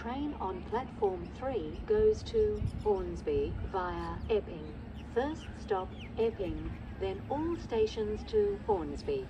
train on platform 3 goes to Hornsby via Epping. First stop Epping, then all stations to Hornsby.